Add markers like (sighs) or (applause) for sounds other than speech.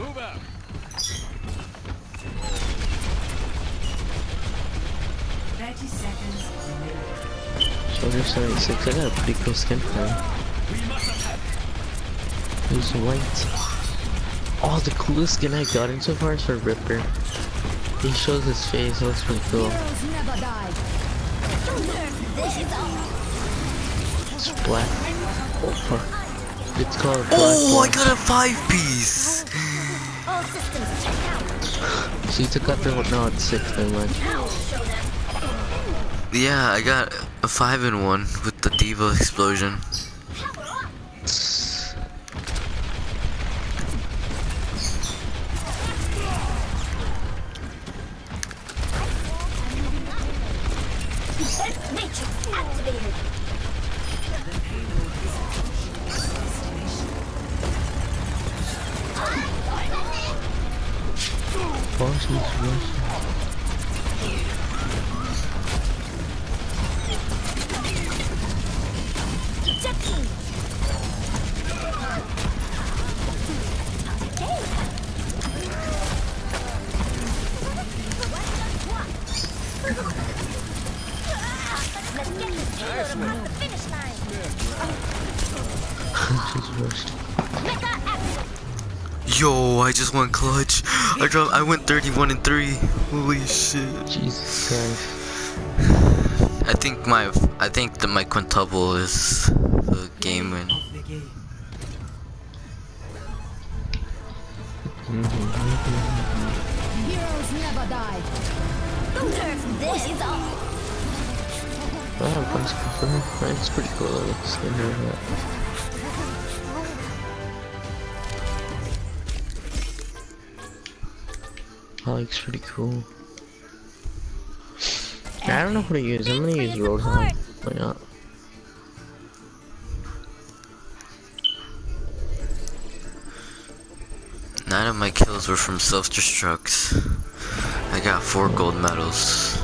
Move out. Thirty seconds remaining. Soldier 76, I got a pretty cool skin for him. He's white. Oh, the coolest skin I got in so far is for Reaper. He shows his face, it looks pretty cool. Heroes. It's black. Oh, fuck. It's called oh, black. Oh, I got a five piece. So you took out the no, it's six, never mind. Yeah, I got a five in one with the D.Va explosion. Matrix activated. Rushed. Mecha active. Yo, I just went clutch. I dropped. I went 31 and three. Holy shit. Jesus Christ. I think my. I think that my quintuple is the game win. of the game. Heroes never die. This is all. I have one skin for her. It's pretty cool though, the skin her that. looks pretty cool. (sighs) I don't know what to use. I'm gonna use Roadhog. Why not? Nine of my kills were from self-destructs. I got four gold medals.